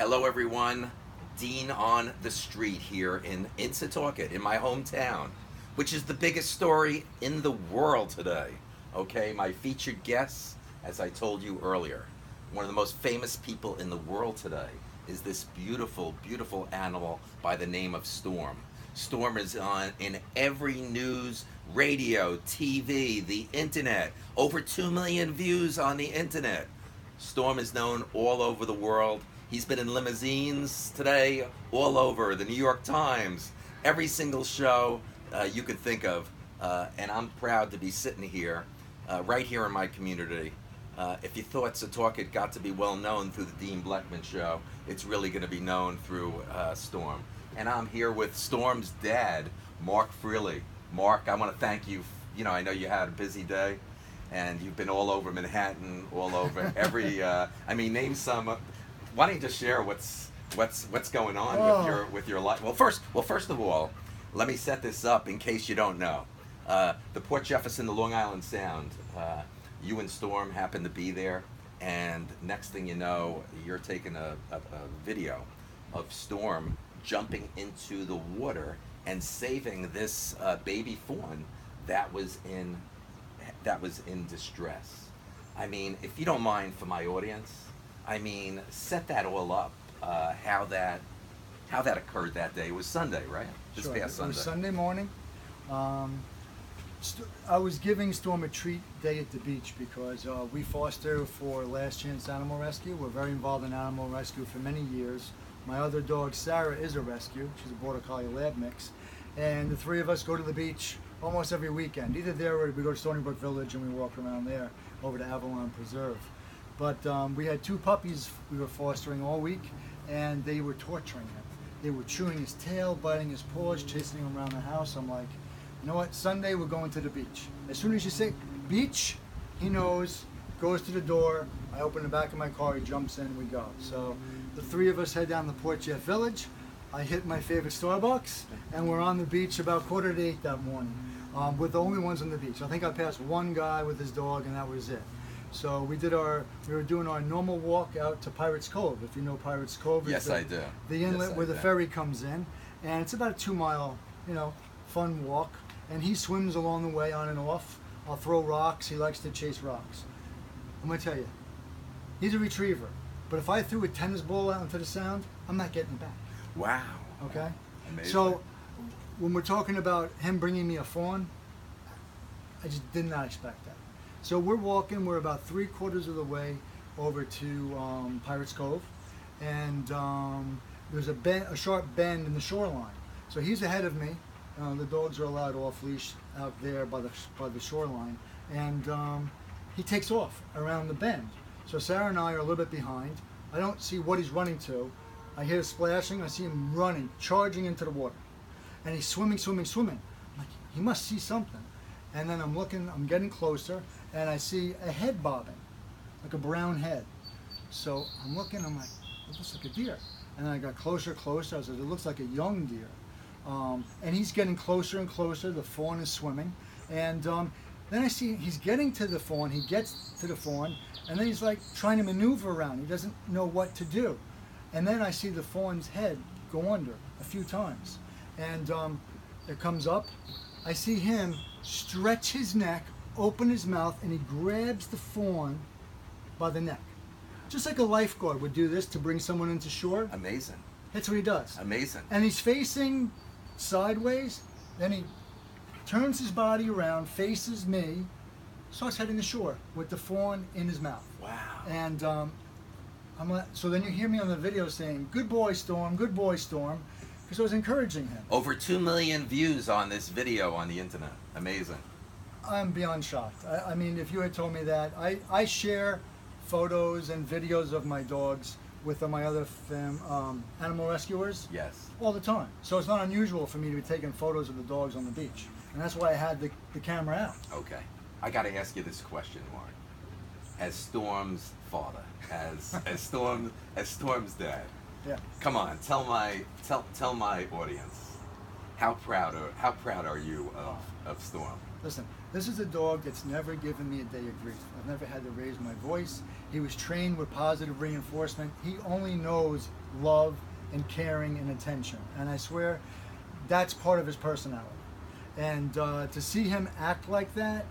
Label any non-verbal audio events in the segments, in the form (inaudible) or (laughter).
Hello, everyone. Dean on the street here in East Setauket, in my hometown, which is the biggest story in the world today. Okay, my featured guest, as I told you earlier, one of the most famous people in the world today is this beautiful, beautiful animal by the name of Storm. Storm is on in every news, radio, TV, the internet. Over 2 million views on the internet. Storm is known all over the world. He's been in limousines today, all over the New York Times, every single show uh, you could think of. Uh, and I'm proud to be sitting here, uh, right here in my community. Uh, if you thought Setauket got to be well known through the Dean Blechman show, it's really going to be known through uh, Storm. And I'm here with Storm's dad, Mark Freeley. Mark, I want to thank you. You know, I know you had a busy day and you've been all over Manhattan, all over every. (laughs) Uh, I mean, name some. Why don't you just share what's what's what's going on Oh. with your with your life? Well, first, well, first of all, let me set this up in case you don't know. Uh, the Port Jefferson, the Long Island Sound. Uh, you and Storm happen to be there, and next thing you know, you're taking a, a, a video of Storm jumping into the water and saving this uh, baby fawn that was in that was in distress. I mean, if you don't mind for my audience, I mean, set that all up. Uh, how that how that occurred that day It was Sunday, right? This Sure. past It was Sunday. Sunday morning. Um, I was giving Storm a treat day at the beach because uh, we foster for Last Chance Animal Rescue. We're very involved in animal rescue for many years. My other dog, Sarah, is a rescue. She's a Border Collie Lab mix. And the three of us go to the beach almost every weekend. Either there or we go to Stony Brook Village and we walk around there over to Avalon Preserve. But um, we had two puppies we were fostering all week, and they were torturing him. They were chewing his tail, biting his paws, chasing him around the house. I'm like, you know what? Sunday we're going to the beach. As soon as you say beach, he knows, goes to the door. I open the back of my car, he jumps in, we go. So the three of us head down to Port Jeff Village. I hit my favorite Starbucks, and we're on the beach about quarter to eight that morning. Um, we're the only ones on the beach. I think I passed one guy with his dog, and that was it. So we did our, we were doing our normal walk out to Pirates Cove. If you know Pirates Cove, Yes, the, I do. the Yes, inlet I where the do. ferry comes in, and it's about a two mile, you know, fun walk. And he swims along the way on and off. I'll throw rocks. He likes to chase rocks. I'm gonna tell you, he's a retriever. But if I threw a tennis ball out into the sound, I'm not getting it back. Wow. Okay. Amazing. So when we're talking about him bringing me a fawn, I just did not expect that. So we're walking. We're about three quarters of the way over to um, Pirates Cove, and um, there's a bend, a sharp bend in the shoreline. So he's ahead of me. Uh, the dogs are allowed off leash out there by the by the shoreline, and um, he takes off around the bend. So Sarah and I are a little bit behind. I don't see what he's running to. I hear splashing. I see him running, charging into the water, and he's swimming, swimming, swimming. I'm like, he must see something. And then I'm looking, I'm getting closer, and I see a head bobbing, like a brown head. So I'm looking, I'm like, it looks like a deer. And then I got closer, closer. I said, it looks like a young deer. Um, and he's getting closer and closer. The fawn is swimming. And um, then I see he's getting to the fawn. He gets to the fawn, and then he's like trying to maneuver around. He doesn't know what to do. And then I see the fawn's head go under a few times. And um, it comes up. I see him stretch his neck, open his mouth, and he grabs the fawn by the neck. Just like a lifeguard would do this to bring someone into shore. Amazing. That's what he does. Amazing. And he's facing sideways. Then he turns his body around, faces me, starts heading to shore with the fawn in his mouth. Wow. And um, I'm like, so then you hear me on the video saying, "Good boy, Storm. Good boy, Storm," because I was encouraging him. Over 2 million views on this video on the internet. Amazing. I'm beyond shocked. I, I mean, if you had told me that, I, I share photos and videos of my dogs with uh, my other fam, um, animal rescuers Yes. all the time. So it's not unusual for me to be taking photos of the dogs on the beach. And that's why I had the, the camera out. Okay. I got to ask you this question, Mark. As Storm's father, as as Storm as Storm's dad, Yeah. come on, tell my tell tell my audience how proud are how proud are you of of Storm? Listen, this is a dog that's never given me a day of grief. I've never had to raise my voice. He was trained with positive reinforcement. He only knows love and caring and attention. And I swear that's part of his personality. And uh, to see him act like that,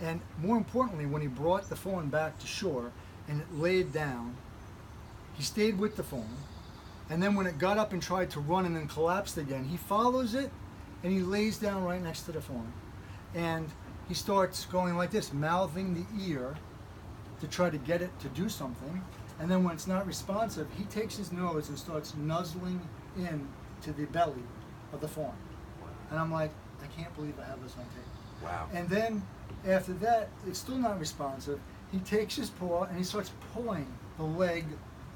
and more importantly, when he brought the fawn back to shore and it laid down, he stayed with the fawn. And then when it got up and tried to run and then collapsed again, he follows it and he lays down right next to the fawn. And he starts going like this, mouthing the ear to try to get it to do something. And then when it's not responsive, he takes his nose and starts nuzzling in to the belly of the fawn. And I'm like, I can't believe I have this on tape. Wow. And then after that, it's still not responsive. He takes his paw and he starts pulling the leg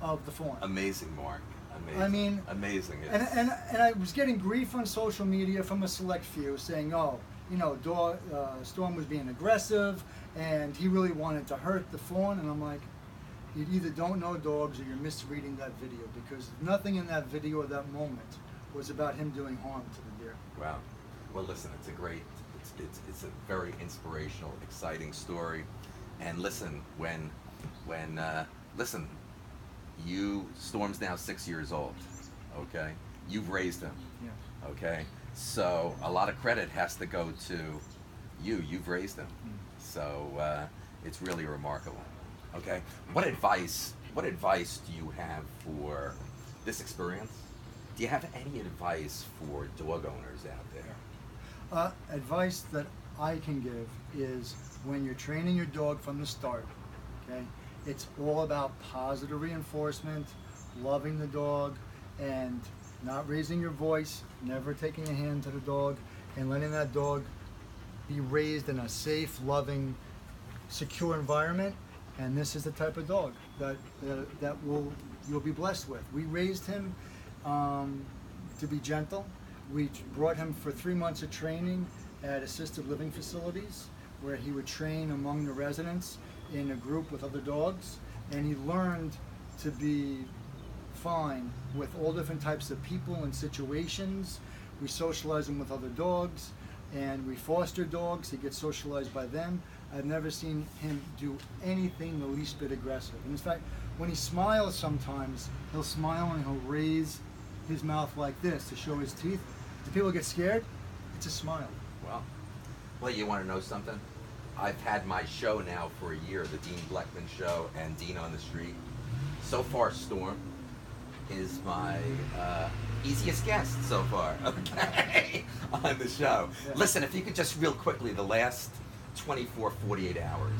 of the fawn. Amazing, Mark. Amazing. I mean- amazing. And, and, and I was getting grief on social media from a select few saying, oh, you know, Dor, uh, Storm was being aggressive and he really wanted to hurt the fawn. And I'm like, you either don't know dogs or you're misreading that video because nothing in that video or that moment was about him doing harm to the deer. Wow. Well, listen, it's a great, it's, it's, it's a very inspirational, exciting story. And listen, when, when, uh, listen, you, Storm's now six years old, okay? You've raised him, Yeah. okay? So a lot of credit has to go to you. You've raised him. So uh, it's really remarkable. Okay. What advice? What advice do you have for this experience? Do you have any advice for dog owners out there? Uh, advice that I can give is when you're training your dog from the start, okay, it's all about positive reinforcement, loving the dog, and not raising your voice, never taking a hand to the dog, and letting that dog be raised in a safe, loving, secure environment. And this is the type of dog that that, that will you'll be blessed with. We raised him um, to be gentle. We brought him for three months of training at assisted living facilities, where he would train among the residents in a group with other dogs, and he learned to be fine with all different types of people and situations. We socialize him with other dogs, and we foster dogs. He gets socialized by them. I've never seen him do anything the least bit aggressive. And in fact, when he smiles sometimes, he'll smile and he'll raise his mouth like this to show his teeth. Do people get scared? It's a smile. Well, well, you want to know something? I've had my show now for a year, the Dean Blechman Show and Dean on the Street. So far, Storm is my uh, easiest guest so far. (laughs) Okay, on the show. Yeah. Listen, if you could just real quickly, the last 24, 48 hours.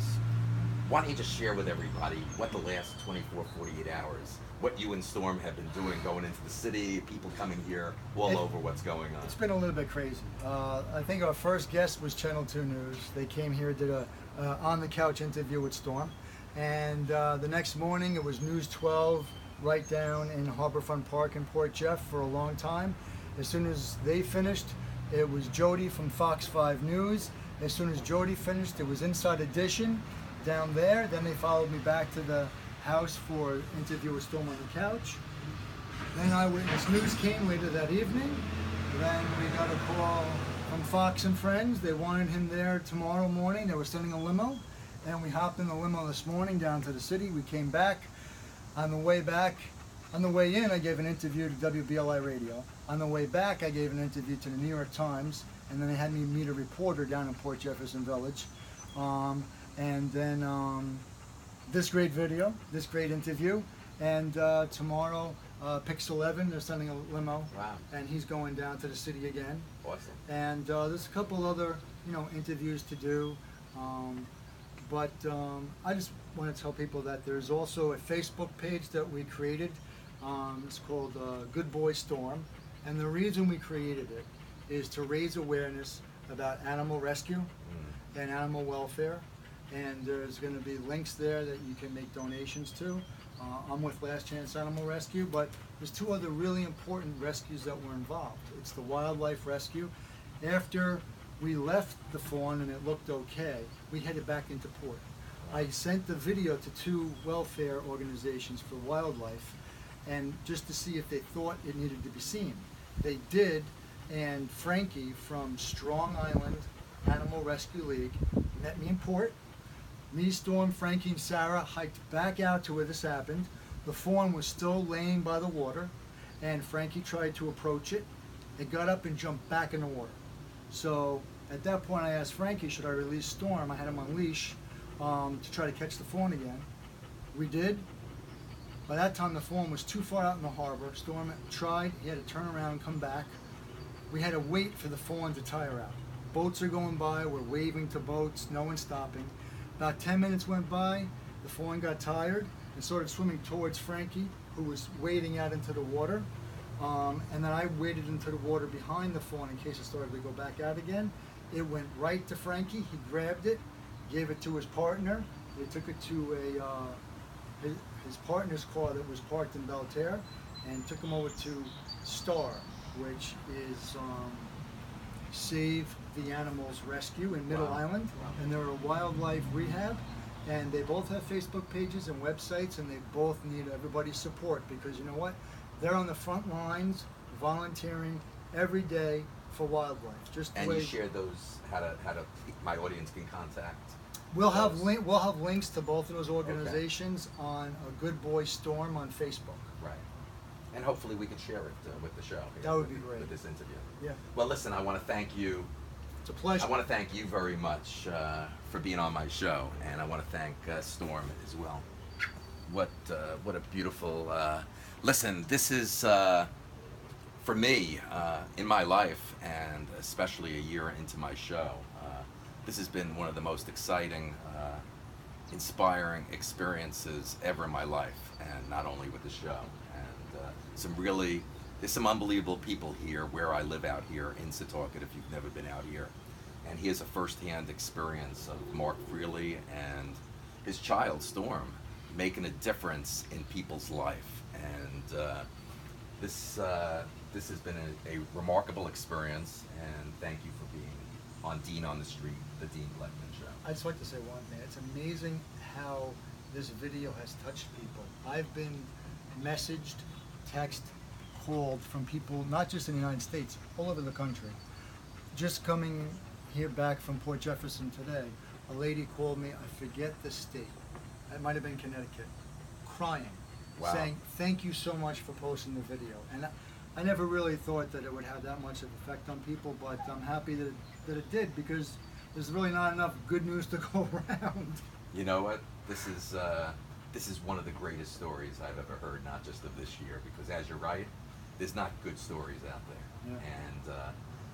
Why don't you just share with everybody what the last 24, 48 hours, what you and Storm have been doing, going into the city, people coming here, all It- over what's going on. It's been a little bit crazy. Uh, I think our first guest was Channel 2 News. They came here, did a uh, on the couch interview with Storm, and uh, the next morning it was News 12 right down in Harborfront Park in Port Jeff for a long time. As soon as they finished, it was Jody from Fox 5 News. As soon as Jody finished, it was Inside Edition down there. Then they followed me back to the house for interview with Storm on the couch. Then Eyewitness News came later that evening. Then we got a call from Fox and Friends. They wanted him there tomorrow morning. They were sending a limo. And we hopped in the limo this morning down to the city. We came back. On the way back, on the way in, I gave an interview to WBLI Radio. On the way back, I gave an interview to the New York Times. And then they had me meet a reporter down in Port Jefferson Village. Um, and then um, this great video, this great interview. And uh, tomorrow, uh, Pix 11, they're sending a limo. Wow. And he's going down to the city again. Awesome. And uh, there's a couple other, you know, interviews to do. Um, but um, I just want to tell people that there's also a Facebook page that we created. Um, it's called uh, Good Boy Storm. And the reason we created it is to raise awareness about animal rescue Mm. and animal welfare. And there's going to be links there that you can make donations to. Uh, I'm with Last Chance Animal Rescue, but there's two other really important rescues that were involved. It's the wildlife rescue. After we left the fawn and it looked okay, we headed back into port. I sent the video to two welfare organizations for wildlife and just to see if they thought it needed to be seen. They did, and Frankie from Strong Island Animal Rescue League. Met me in port. Me, Storm, Frankie, and Sarah hiked back out to where this happened. The fawn was still laying by the water, and Frankie tried to approach it. It got up and jumped back in the water. So at that point, I asked Frankie, should I release Storm? I had him on leash um, to try to catch the fawn again. We did. By that time, the fawn was too far out in the harbor. Storm tried. He had to turn around and come back. We had to wait for the fawn to tire out. Boats are going by. We're waving to boats. No one's stopping. About 10 minutes went by. The fawn got tired and started swimming towards Frankie, who was wading out into the water. Um, and then I waded into the water behind the fawn in case it started to go back out again. It went right to Frankie. He grabbed it, gave it to his partner. They took it to a uh, his, his partner's car that was parked in Belle Terre, and took him over to Star, which is um, Save the Animals Rescue in Middle Wow. Island, Wow. and they're a wildlife rehab. And they both have Facebook pages and websites, and they both need everybody's support because you know what? They're on the front lines, volunteering every day for wildlife. Just the And way you shared those how to how to my audience can contact. We'll have those. link, we'll have links to both of those organizations on a Good Boy Storm on Facebook. And hopefully we can share it uh, with the show. here, That would with- be great. With this interview. Yeah, Well, listen, I want to thank you. it's a pleasure. I want to thank you very much uh, for being on my show, and I want to thank uh, Storm as well. What uh, what a beautiful. Uh, listen, this is uh, for me uh, in my life, and especially a year into my show. Uh, this has been one of the most exciting, uh, inspiring experiences ever in my life, and not only with the show, some really. There's some unbelievable people here where I live out here in Setauket if you've never been out here. And he has a first-hand experience of Mark Freeley and his child Storm making a difference in people's life. And uh, this uh, this has been a, a remarkable experience. And thank you for being on Dean on the Street, the Dean Blechman Show. I'd just like to say one thing. It's amazing how this video has touched people. I've been messaged, text, called from people not just in the United States, all over the country. Just coming here back from Port Jefferson today, a lady called me, I forget the state. It might have been Connecticut, crying, Wow. saying, Thank you so much for posting the video. And I, I never really thought that it would have that much of effect on people, but I'm happy that it, that it did because there's really not enough good news to (laughs) go around. You know what? This is uh, this is one of the greatest stories I've ever heard, not just of this year, because as you're right, there's not good stories out there. Yeah. And uh,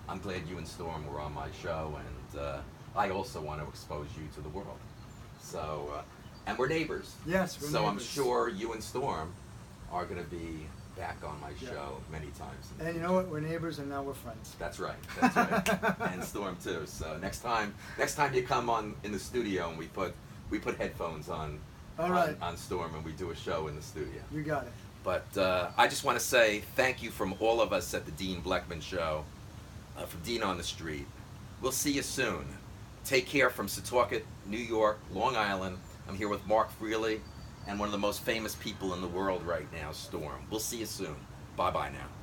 I'm glad you and Storm were on my show, and uh, I also want to expose you to the world. So, uh, and we're neighbors. Yes, we're so I'm sure you and Storm are going to be back on my Yeah. show many times. And you know what? We're neighbors and now we're friends. that's right. That's right. (laughs) and Storm too. So next time, next time you come on in the studio and we put we put headphones on All on, on Storm and we do a show in the studio. You got it. But uh, I just want to say thank you from all of us at the Dean Blechman Show, uh, from Dean on the Street. We'll see you soon. Take care from Setauket, New York, Long Island. I'm here with Mark Freeley and one of the most famous people in the world right now, Storm. We'll see you soon. Bye bye now.